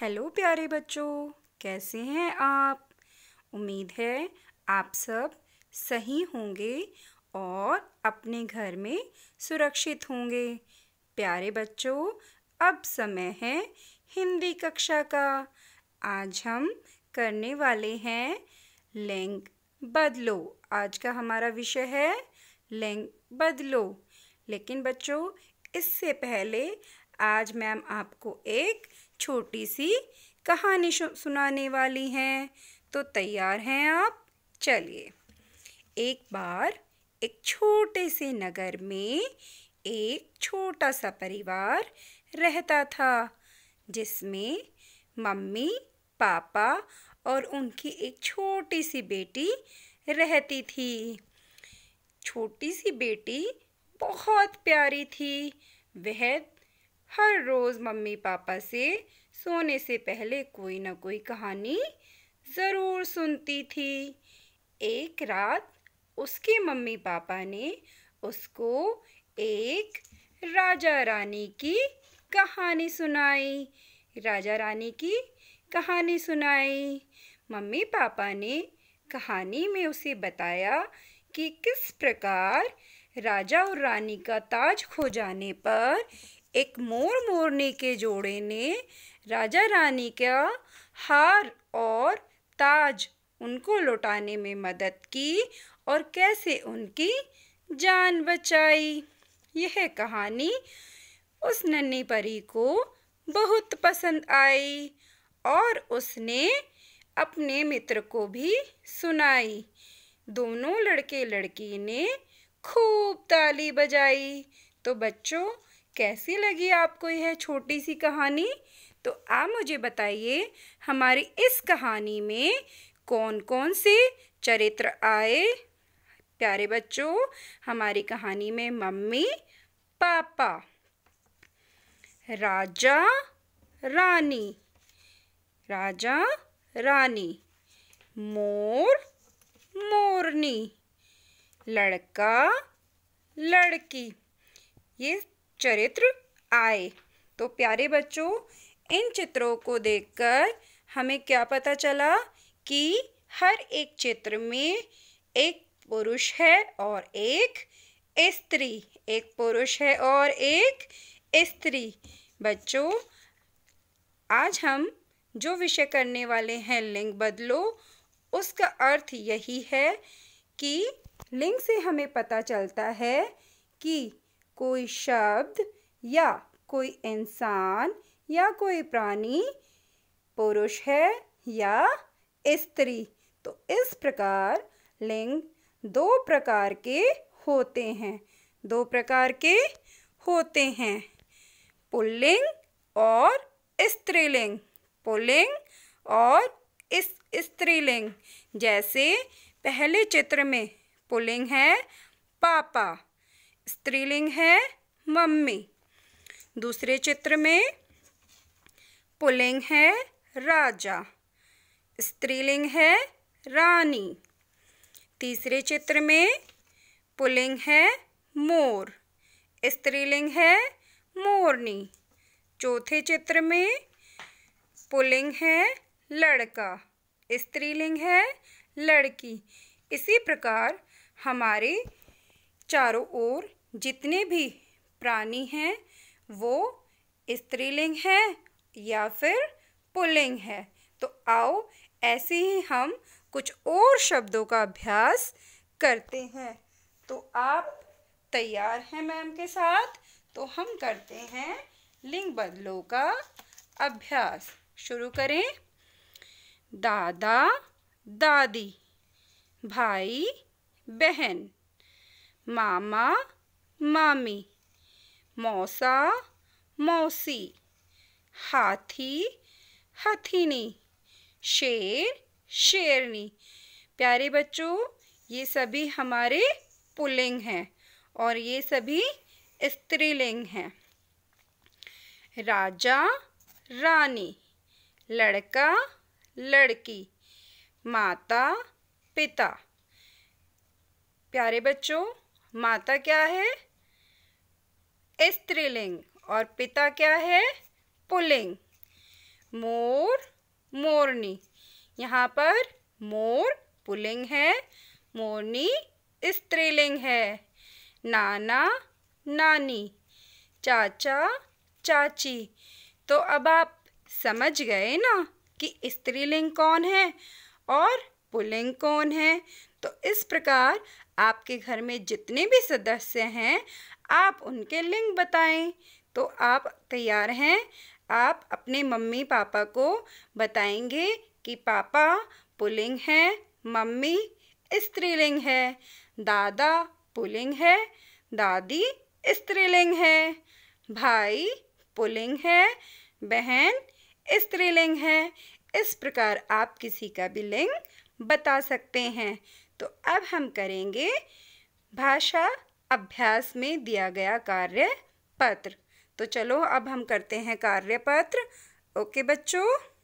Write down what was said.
Hello प्यारे बच्चों, कैसे हैं आप? उम्मीद है आप सब सही होंगे और अपने घर में सुरक्षित होंगे। प्यारे बच्चों, अब समय है हिंदी कक्षा का। आज हम करने वाले हैं लिंग बदलो। आज का हमारा विषय है लिंग बदलो। लेकिन बच्चों, इससे पहले आज मैम आपको एक छोटी सी कहानी सुनाने वाली हैं। तो तैयार हैं आप? चलिए। एक बार एक छोटे से नगर में एक छोटा सा परिवार रहता था, जिसमें मम्मी, पापा और उनकी एक छोटी सी बेटी रहती थी। छोटी सी बेटी बहुत प्यारी थी। वह हर रोज़ मम्मी पापा से सोने से पहले कोई ना कोई कहानी ज़रूर सुनती थी। एक रात उसके मम्मी पापा ने उसको एक राजा रानी की कहानी सुनाई। राजा रानी की कहानी सुनाई। मम्मी पापा ने कहानी में उसे बताया कि किस प्रकार राजा और रानी का ताज खो जाने पर एक मोर मोरने के जोड़े ने राजा रानी का हार और ताज उनको लौटाने में मदद की और कैसे उनकी जान बचाई। यह कहानी उस नन्ही परी को बहुत पसंद आई और उसने अपने मित्र को भी सुनाई। दोनों लड़के लड़की ने खूब ताली बजाई। तो बच्चों कैसी लगी आपको यह छोटी सी कहानी? तो आप मुझे बताइए, हमारी इस कहानी में कौन कौन से चरित्र आए? प्यारे बच्चों, हमारी कहानी में मम्मी, पापा, राजा, रानी राजा, रानी, मोर, मोरनी, लड़का, लड़की। ये चरित्र आए। तो प्यारे बच्चों, इन चित्रों को देखकर हमें क्या पता चला कि हर एक चित्र में एक पुरुष है और एक स्त्री। एक पुरुष है और एक स्त्री। बच्चों, आज हम जो विषय करने वाले हैं लिंग बदलो, उसका अर्थ यही है कि लिंग से हमें पता चलता है कि कोई शब्द या कोई इंसान या कोई प्राणी पुरुष है या स्त्री। तो इस प्रकार लिंग दो प्रकार के होते हैं। दो प्रकार के होते हैं। पुल्लिंग और स्त्रीलिंग। पुल्लिंग और इस स्त्रीलिंग। जैसे पहले चित्र में पुल्लिंग है पापा। स्त्रीलिंग है मम्मी। दूसरे चित्र में पुलिंग है राजा। स्त्रीलिंग है रानी। तीसरे चित्र में पुलिंग है मोर। स्त्रीलिंग है मोरनी। चौथे चित्र में पुलिंग है लड़का। स्त्रीलिंग है लड़की। इसी प्रकार हमारे चारों ओर जितने भी प्राणी हैं, वो स्त्रीलिंग है या फिर पुल्लिंग है। तो आओ ऐसे ही हम कुछ और शब्दों का अभ्यास करते हैं। तो आप तैयार हैं मैम के साथ? तो हम करते हैं लिंग बदलों का अभ्यास। शुरू करें। दादा, दादी, भाई, बहन। मामा, मामी, मौसा, मौसी, हाथी, हथिनी, शेर, शेरनी। प्यारे बच्चों, ये सभी हमारे पुल्लिंग हैं और ये सभी स्त्रीलिंग हैं। राजा, रानी, लड़का, लड़की, माता, पिता। प्यारे बच्चों माता क्या है? स्त्रीलिंग। और पिता क्या है? पुलिंग। मोर, मोरनी। यहाँ पर मोर पुलिंग है, मोरनी स्त्रीलिंग है। नाना, नानी। चाचा, चाची। तो अब आप समझ गए ना कि स्त्रीलिंग कौन है? और पुलिंग कौन है। तो इस प्रकार आपके घर में जितने भी सदस्य हैं, आप उनके लिंग बताएँ। तो आप तैयार हैं। आप अपने मम्मी पापा को बताएँगे कि पापा पुलिंग है, मम्मी स्त्रीलिंग है, दादा पुलिंग है, दादी स्त्रीलिंग है, भाई पुलिंग है, बहन स्त्रीलिंग है। इस प्रकार आप किसी का भी लिंग बता सकते हैं। तो अब हम करेंगे भाषा अभ्यास में दिया गया कार्य पत्र। तो चलो अब हम करते हैं कार्य पत्र। ओके बच्चों।